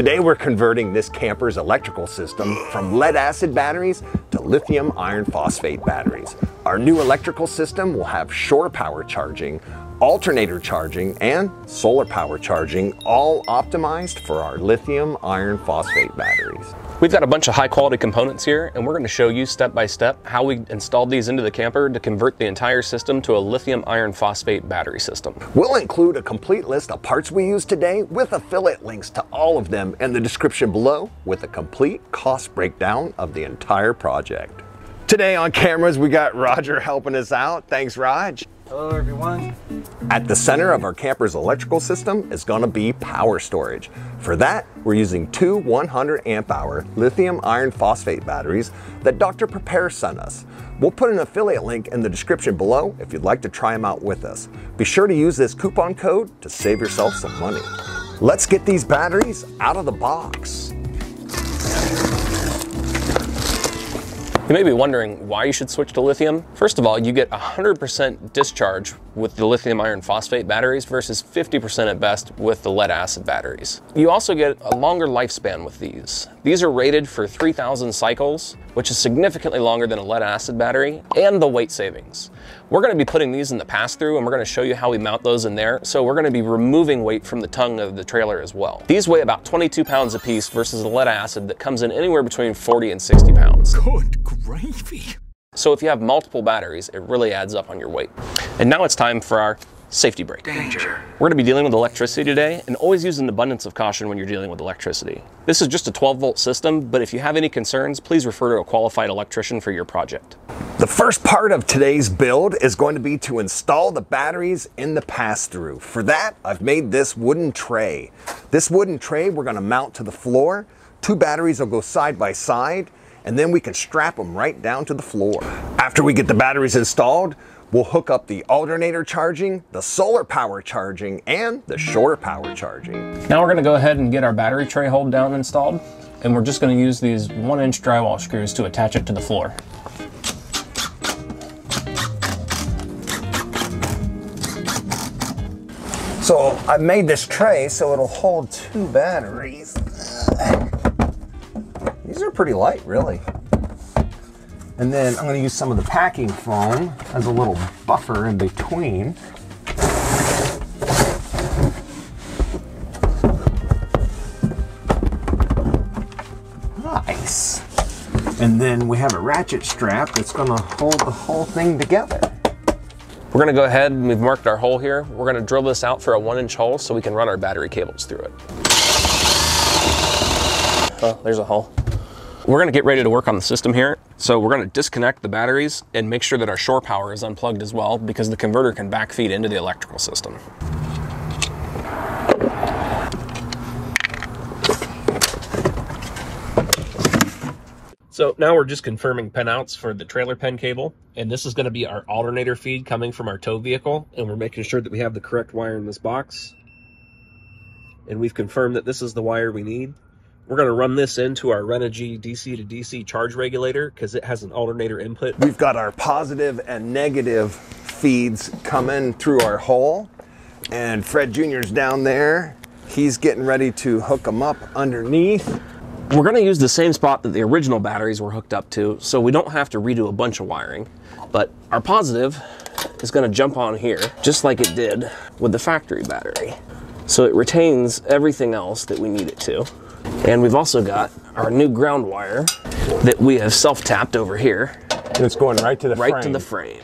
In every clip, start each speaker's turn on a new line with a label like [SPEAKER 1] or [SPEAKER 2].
[SPEAKER 1] Today we're converting this camper's electrical system from lead acid batteries to lithium iron phosphate batteries. Our new electrical system will have shore power charging, alternator charging, and solar power charging, all optimized for our lithium iron phosphate batteries.
[SPEAKER 2] We've got a bunch of high quality components here and we're going to show you step by step how we installed these into the camper to convert the entire system to a lithium iron phosphate battery system.
[SPEAKER 1] We'll include a complete list of parts we use today with affiliate links to all of them in the description below with a complete cost breakdown of the entire project. Today on cameras we got Roger helping us out. Thanks Raj.
[SPEAKER 3] Hello everyone.
[SPEAKER 1] At the center of our camper's electrical system is going to be power storage. For that, we're using two 100 amp hour lithium iron phosphate batteries that Dr. Prepare sent us. We'll put an affiliate link in the description below if you'd like to try them out with us. Be sure to use this coupon code to save yourself some money. Let's get these batteries out of the box.
[SPEAKER 2] You may be wondering why you should switch to lithium. First of all, you get 100% discharge with the lithium iron phosphate batteries versus 50% at best with the lead acid batteries. You also get a longer lifespan with these. These are rated for 3000 cycles, which is significantly longer than a lead acid battery, and the weight savings. We're gonna be putting these in the pass-through and we're gonna show you how we mount those in there. So we're gonna be removing weight from the tongue of the trailer as well. These weigh about 22 pounds a piece versus a lead acid that comes in anywhere between 40 and 60 pounds.
[SPEAKER 3] Good gravy.
[SPEAKER 2] So if you have multiple batteries, it really adds up on your weight. And now it's time for our safety break.
[SPEAKER 3] Danger.
[SPEAKER 2] We're gonna be dealing with electricity today and always use an abundance of caution when you're dealing with electricity. This is just a 12 volt system, but if you have any concerns, please refer to a qualified electrician for your project.
[SPEAKER 1] The first part of today's build is going to be to install the batteries in the pass-through. For that, I've made this wooden tray. This wooden tray we're gonna mount to the floor. Two batteries will go side by side, and then we can strap them right down to the floor. After we get the batteries installed, we'll hook up the alternator charging, the solar power charging, and the shore power charging.
[SPEAKER 2] Now we're gonna go ahead and get our battery tray hold down installed, and we're just gonna use these one inch drywall screws to attach it to the floor.
[SPEAKER 1] So I made this tray so it'll hold two batteries. These are pretty light, really. And then I'm going to use some of the packing foam as a little buffer in between. Nice. And then we have a ratchet strap that's going to hold the whole thing together.
[SPEAKER 2] We're gonna go ahead and we've marked our hole here. We're gonna drill this out for a one inch hole so we can run our battery cables through it. Oh, there's a hole. We're gonna get ready to work on the system here. So we're gonna disconnect the batteries and make sure that our shore power is unplugged as well because the converter can backfeed into the electrical system. So now we're just confirming pin outs for the trailer pen cable. And this is gonna be our alternator feed coming from our tow vehicle. And we're making sure that we have the correct wire in this box. And we've confirmed that this is the wire we need. We're gonna run this into our Renogy DC to DC charge regulator because it has an alternator input.
[SPEAKER 1] We've got our positive and negative feeds coming through our hole. And Fred Jr.'s down there. He's getting ready to hook them up underneath.
[SPEAKER 2] We're gonna use the same spot that the original batteries were hooked up to, so we don't have to redo a bunch of wiring. But our positive is gonna jump on here, just like it did with the factory battery. So it retains everything else that we need it to. And we've also got our new ground wire that we have self-tapped over here,
[SPEAKER 1] And it's going right to the
[SPEAKER 2] right
[SPEAKER 1] frame.
[SPEAKER 2] to the frame.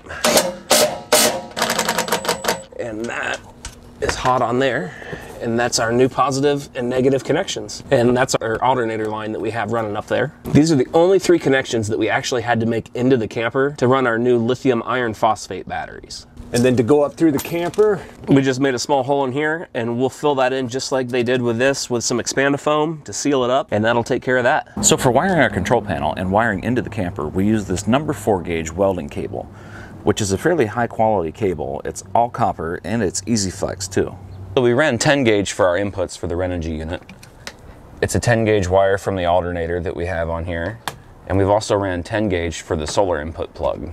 [SPEAKER 2] And that is hot on there. And that's our new positive and negative connections. And that's our alternator line that we have running up there. These are the only three connections that we actually had to make into the camper to run our new lithium iron phosphate batteries.
[SPEAKER 1] And then to go up through the camper,
[SPEAKER 2] We just made a small hole in here and we'll fill that in just like they did with this with some expandifoam to seal it up and that'll take care of that.
[SPEAKER 4] So for wiring our control panel and wiring into the camper, we use this number four gauge welding cable, which is a fairly high quality cable. It's all copper and it's easy flex too.
[SPEAKER 2] So we ran 10 gauge for our inputs for the Renogy unit. It's a 10 gauge wire from the alternator that we have on here. And we've also ran 10 gauge for the solar input plug.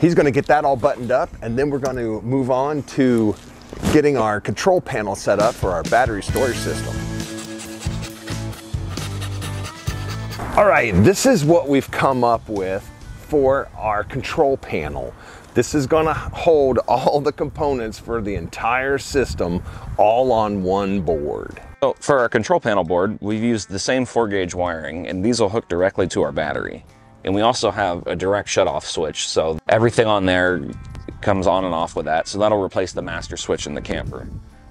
[SPEAKER 1] He's going to get that all buttoned up. And then we're going to move on to getting our control panel set up for our battery storage system. All right, this is what we've come up with for our control panel. This is gonna hold all the components for the entire system all on one board.
[SPEAKER 4] So for our control panel board, we've used the same 4 gauge wiring and these will hook directly to our battery. And we also have a direct shut off switch. So everything on there comes on and off with that. So that'll replace the master switch in the camper.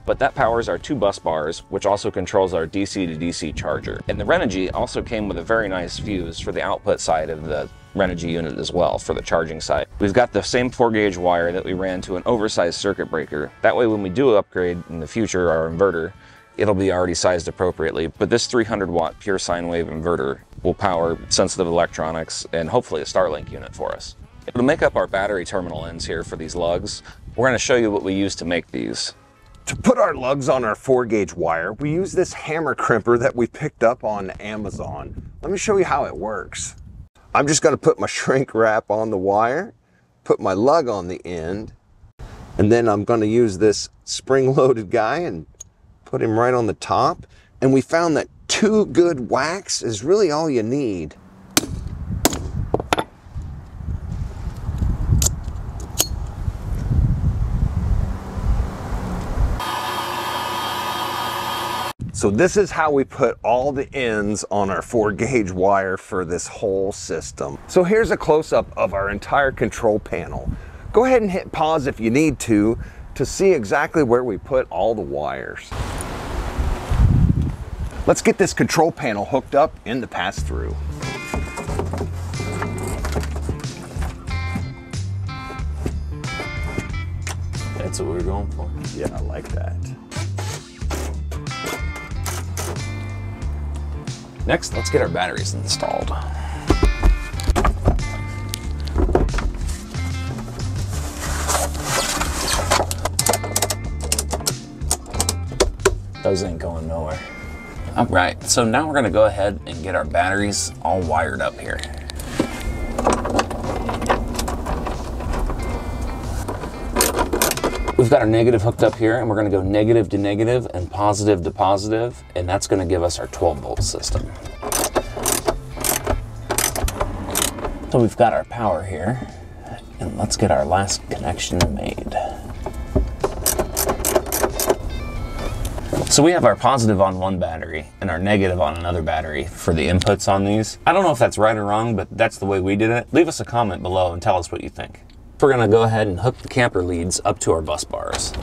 [SPEAKER 4] But that powers our two bus bars, which also controls our DC to DC charger. And the Renogy also came with a very nice fuse for the output side of the Renogy unit as well for the charging side. We've got the same 4 gauge wire that we ran to an oversized circuit breaker. That way when we do upgrade in the future our inverter, it'll be already sized appropriately. But this 300 watt pure sine wave inverter will power sensitive electronics and hopefully a Starlink unit for us. To make up our battery terminal ends here for these lugs, we're going to show you what we use to make these.
[SPEAKER 1] To put our lugs on our 4 gauge wire, we use this hammer crimper that we picked up on Amazon. Let me show you how it works. I'm just going to put my shrink wrap on the wire, put my lug on the end, and then I'm going to use this spring loaded guy and put him right on the top. And we found that two good whacks is really all you need. So this is how we put all the ends on our four gauge wire for this whole system. So here's a close up of our entire control panel. Go ahead and hit pause if you need to, to see exactly where we put all the wires. Let's get this control panel hooked up in the pass-through.
[SPEAKER 2] That's what we were going for.
[SPEAKER 1] Yeah, I like that.
[SPEAKER 2] Next, let's get our batteries installed. Those ain't going nowhere. All right, so now we're gonna go ahead and get our batteries all wired up here. We've got our negative hooked up here and we're gonna go negative to negative and positive to positive, and that's gonna give us our 12 volt system. So we've got our power here, and let's get our last connection made. So we have our positive on one battery and our negative on another battery for the inputs on these. I don't know if that's right or wrong, but that's the way we did it. Leave us a comment below and tell us what you think. We're gonna go ahead and hook the camper leads up to our bus bars.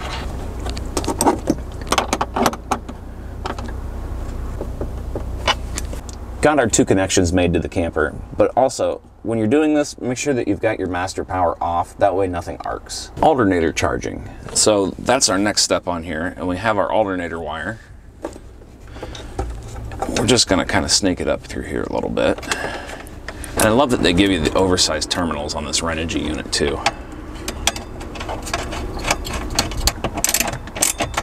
[SPEAKER 2] Got our two connections made to the camper, but also when you're doing this, make sure that you've got your master power off. That way nothing arcs. Alternator charging. So that's our next step on here, and we have our alternator wire. We're just gonna kind of snake it up through here a little bit. And I love that they give you the oversized terminals on this Renogy unit too.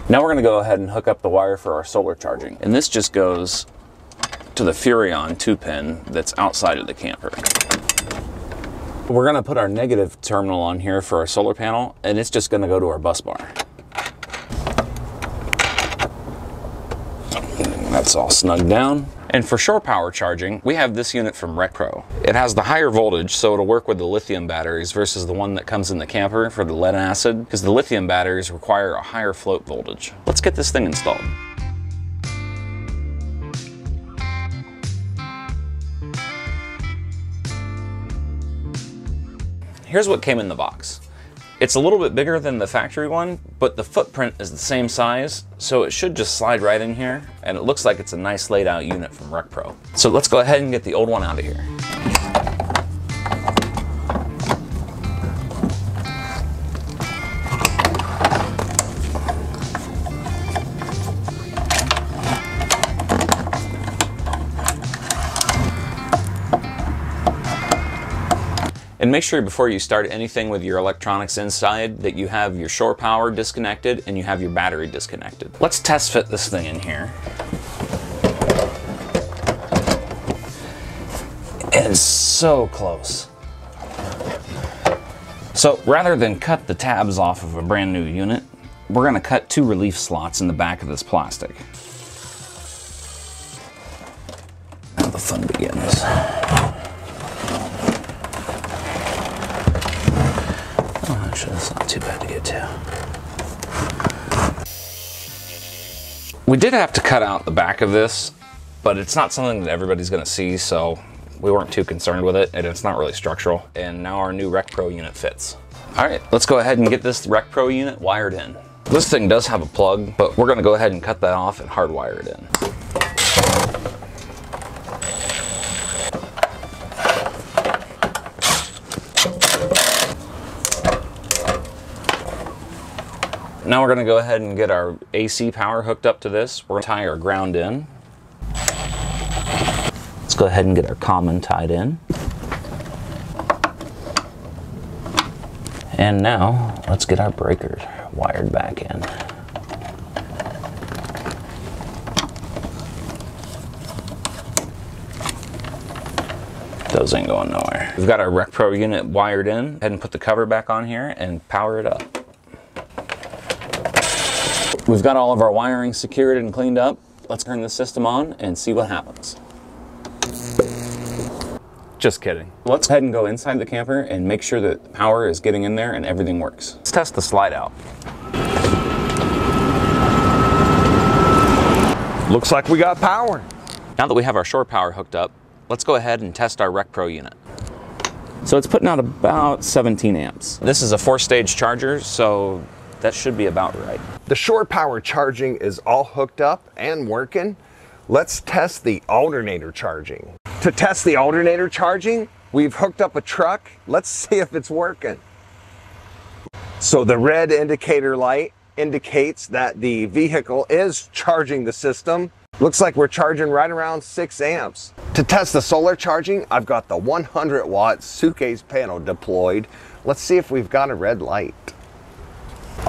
[SPEAKER 2] Now we're gonna go ahead and hook up the wire for our solar charging. And this just goes to the Furrion 2 pin that's outside of the camper. We're gonna put our negative terminal on here for our solar panel, and it's just gonna go to our bus bar. That's all snugged down. And for shore power charging, we have this unit from RecPro. It has the higher voltage, so it'll work with the lithium batteries versus the one that comes in the camper for the lead acid, because the lithium batteries require a higher float voltage. Let's get this thing installed. Here's what came in the box. It's a little bit bigger than the factory one, but the footprint is the same size, so it should just slide right in here, and it looks like it's a nice laid out unit from RecPro. So let's go ahead and get the old one out of here. And make sure before you start anything with your electronics inside that you have your shore power disconnected and you have your battery disconnected. Let's test fit this thing in here. It is so close. So rather than cut the tabs off of a brand new unit, we're gonna cut two relief slots in the back of this plastic. Now the fun begins. Oh, actually, that's not too bad to get to. We did have to cut out the back of this, but it's not something that everybody's gonna see, so we weren't too concerned with it, and it's not really structural. And now our new Rec Pro unit fits. All right, let's go ahead and get this Rec Pro unit wired in. This thing does have a plug, but we're gonna go ahead and cut that off and hardwire it in. Now we're gonna go ahead and get our AC power hooked up to this. We're gonna tie our ground in. Let's go ahead and get our common tied in. And now let's get our breakers wired back in. Those ain't going nowhere. We've got our Rec Pro unit wired in. Go ahead and put the cover back on here and power it up. We've got all of our wiring secured and cleaned up. Let's turn the system on and see what happens.
[SPEAKER 5] Just kidding.
[SPEAKER 2] Let's head and go inside the camper and make sure that the power is getting in there and everything works. Let's test the slide out.
[SPEAKER 1] Looks like we got power.
[SPEAKER 2] Now that we have our shore power hooked up, let's go ahead and test our Rec Pro unit. So it's putting out about 17 amps. This is a four stage charger, so that should be about right.
[SPEAKER 1] The shore power charging is all hooked up and working. Let's test the alternator charging. To test the alternator charging, we've hooked up a truck. Let's see if it's working. So the red indicator light indicates that the vehicle is charging the system. Looks like we're charging right around six amps. To test the solar charging, I've got the 100 watt suitcase panel deployed. Let's see if we've got a red light.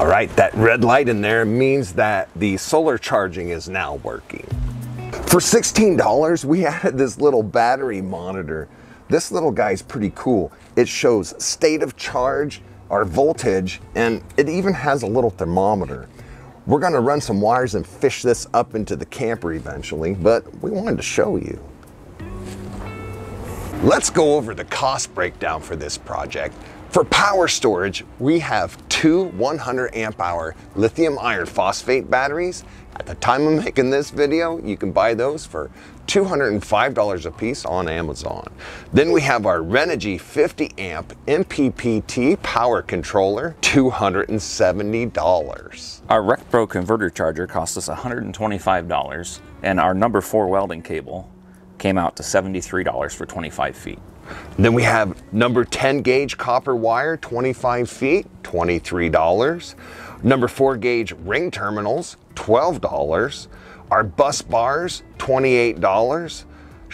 [SPEAKER 1] All right, that red light in there means that the solar charging is now working. For $16, we added this little battery monitor. This little guy's pretty cool. It shows state of charge, our voltage, and it even has a little thermometer. We're gonna run some wires and fish this up into the camper eventually, but we wanted to show you. Let's go over the cost breakdown for this project. For power storage, we have two 100 amp hour lithium iron phosphate batteries. At the time of making this video, you can buy those for $205 a piece on Amazon. Then we have our Renogy 50 amp MPPT power controller, $270.
[SPEAKER 2] Our Rec Pro converter charger cost us $125, and our number four welding cable came out to $73 for 25 feet.
[SPEAKER 1] Then we have number 10 gauge copper wire, 25 feet, $23. Number 4 gauge ring terminals, $12. Our bus bars, $28.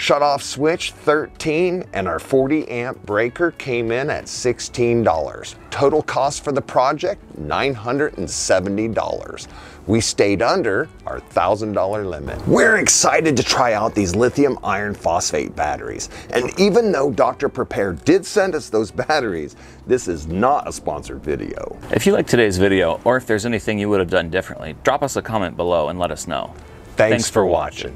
[SPEAKER 1] Shut off switch, 13 and our 40 amp breaker came in at $16. Total cost for the project, $970. We stayed under our $1,000 limit. We're excited to try out these lithium iron phosphate batteries. And even though Dr. Prepare did send us those batteries, this is not a sponsored video.
[SPEAKER 2] If you like today's video, or if there's anything you would have done differently, drop us a comment below and let us know.
[SPEAKER 1] Thanks, for watching.